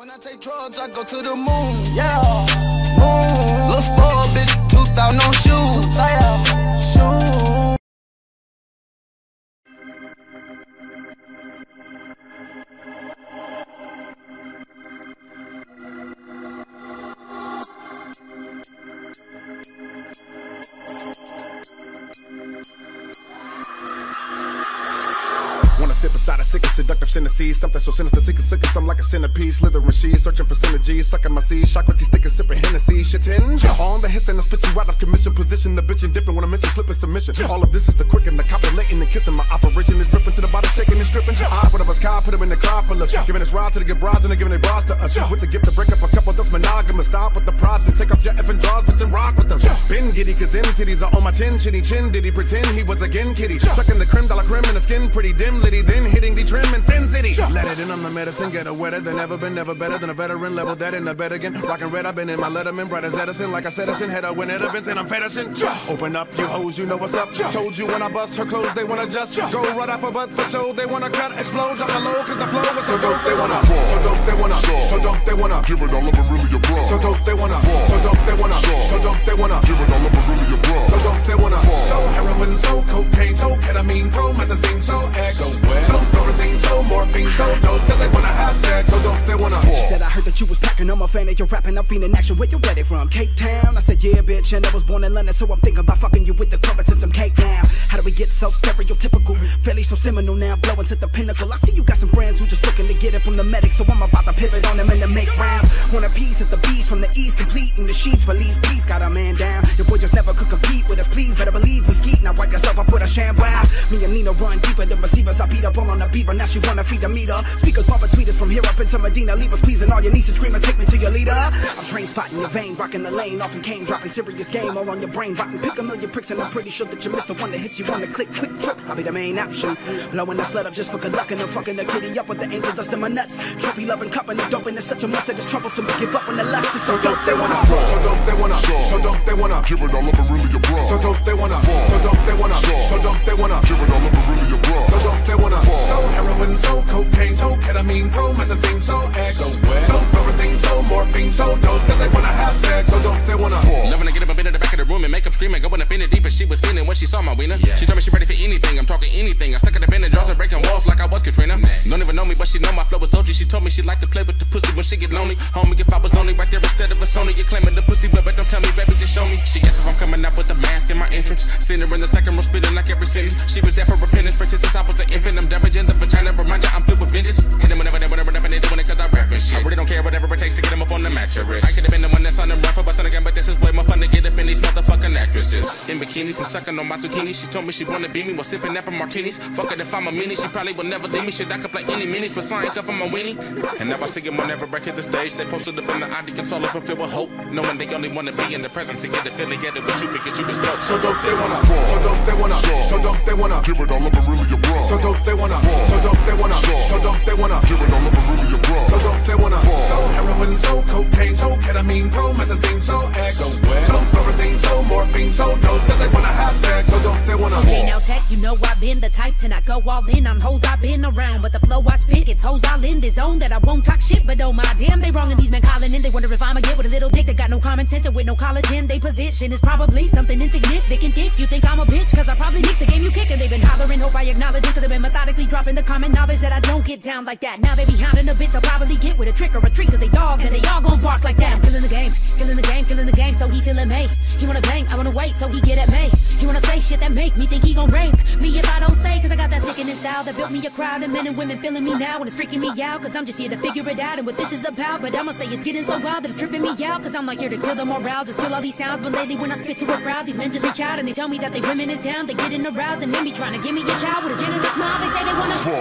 When I take drugs, I go to the moon. Yeah, moon. Little spoiled bitch, 2000 on shoes. Sit beside a sick and seductive synesthesia Something so sinister, sick and sick like a centipede Slithering she's searching for synergy Sucking my seed, shock with these stickers Sipping Hennessy, shitting On the hiss and I spit you out of commission Position the bitch and dipping When I mention slipping submission. All of this is the quick and the copulating and kissing My operation is dripping to the body And stripping I put up a sky, put him in the Acropolis Giving this ride to the good brides And they giving their bras to us. With the gift to break up a couple that's monogamous. Stop with the props and take off your effing drawers Bitch and rock with them Been giddy cause them titties are on my chin. Chinny chin, did he pretend he was again kitty? Sucking the creme, dollar creme and the skin pretty dim litty Then hitting the trim in Sin City. Let it in, I'm the medicine, get it wetter than ever been Never better than a veteran, level that in the bed again. Rockin' red, I've been in my letterman, bright as Edison Like I said, it's head, I win at events and I'm Pedersen Open up, you hoes, you know what's up. Told you when I bust her clothes, they wanna just Go right off a butt for show, they wanna cut, explode Drop my low, cause the flow was so dope, they wanna So dope, they wanna, so dope, they wanna Give it all up and really your bro. So dope, they wanna, so dope, they wanna So dope, they wanna Give it all up and really your bro. so dope they wanna So heroin, so cocaine, so ketamine, promethazine, so X So So thorazine, so morphine, so dope that they wanna have sex heard that you was packing. I'm a fan of your rapping. I'm feeling action. Where you ready from? Cape Town. I said yeah, bitch. And I was born in London, so I'm thinking about fucking you with the crumpets and some cake now. How do we get so stereotypical? Fairly so seminal now, blowing to the pinnacle. I see you got some friends who just looking to get it from the medic, so I'm about to pivot on them and then make rounds. Want a piece of the beast from the east, completing the sheets. Release peace, got a man down. Your boy just never could compete with us. Please better believe we skeet. Now wipe yourself up with a ShamWow. Me and Nina run deeper than receivers. I beat up all on the beaver. Now she wanna feed the meter. Speakers bump between us from here up into Medina. Leave us pleasing all your nieces screaming, take me to your leader. I'm train spotting your vein, rocking the lane. Often came dropping serious game all on your brain. Rotten pick a million pricks, and I'm pretty sure that you missed the one that hits you on the click, quick trip. I'll be the main option. Blowing the sled up just for good luck, and I'm fucking the kitty up with the angel dust in my nuts. Trophy loving cup and the dope, and it's such a must that it's troublesome to give up when the lust is so dope. They wanna So dope they wanna, so dope they wanna Give it all up and really your bro. So dope they wanna, so dope they wanna So dope they wanna Give it so so dope that they wanna have sex So dope they wanna Loving to get up a bit in the back of the room and make up screaming, going up in it deep as she was feeling when she saw my wiener. She told me she ready for anything, I'm talking anything. I stuck in the bend and draws and breaking walls like I was Katrina. Don't even know me, but she know my flow is OG. She told me she liked to play with the pussy when she get lonely. Homie, if I was only right there instead of a Sony, you're claiming the pussy, but but don't tell me, baby, just show me. She asked if I'm coming out with the mask in my entrance. Seen her in the second row spitting like every sentence. She was there for repentance, for since I was an infant. I'm damaging the vagina, remind ya I'm filled with vengeance. Hit them whenever whenever, whenever shit. I really don't care whatever it takes to get them up on the mattress. I could have been the one that's on them run for busting again, but this is way more fun to get up in these motherfucking actresses. In bikinis and sucking on my zucchini. She told me she wanna be me while sipping apple martinis. Fuck it if I'm a mini, she probably will never leave me. Shit, I could play any minis for sign cuff on my weenie. And now I see them whenever I hit the stage. They posted up in the audience, all of them filled with hope. Knowing they only wanna be in the presence and get affiliated with you because you bespoke. So dope they wanna, so dope they wanna, so dope they wanna Give it all up and really bro. So dope they wanna, so dope they wanna, so dope they wanna Give it all up and really know I've been the type to not go all in on hoes I've been around. But the flow I spit, it's hoes all in the zone that I won't talk shit. But oh my damn, they wrong and these men calling in. They wonder if I'ma get with a little dick that got no common sense or with no collagen. They position is probably something insignificant. If you think I'm a bitch, cause I probably mix the game you kick. And they've been hollering, hope I acknowledge it. Cause I've been methodically dropping the common knowledge that I don't get down like that. Now they be hounding a bit, they'll probably get with a trick or a treat. Cause they dog, and they all gon' bark like that. I'm killing the he feeling me. He wanna bang, I wanna wait, so he get at me. He wanna say shit that make me think he gon' rape me if I don't say. Cause I got that sickening style that built me a crowd of men and women feeling me now. And it's freaking me out, cause I'm just here to figure it out and what this is about. But I'ma say it's getting so wild that it's tripping me out. Cause I'm like here to kill the morale, just kill all these sounds. But lately when I spit to a crowd, these men just reach out and they tell me that they women is down. They getting aroused and then be trying to give me a child with a a smile. They say they wanna.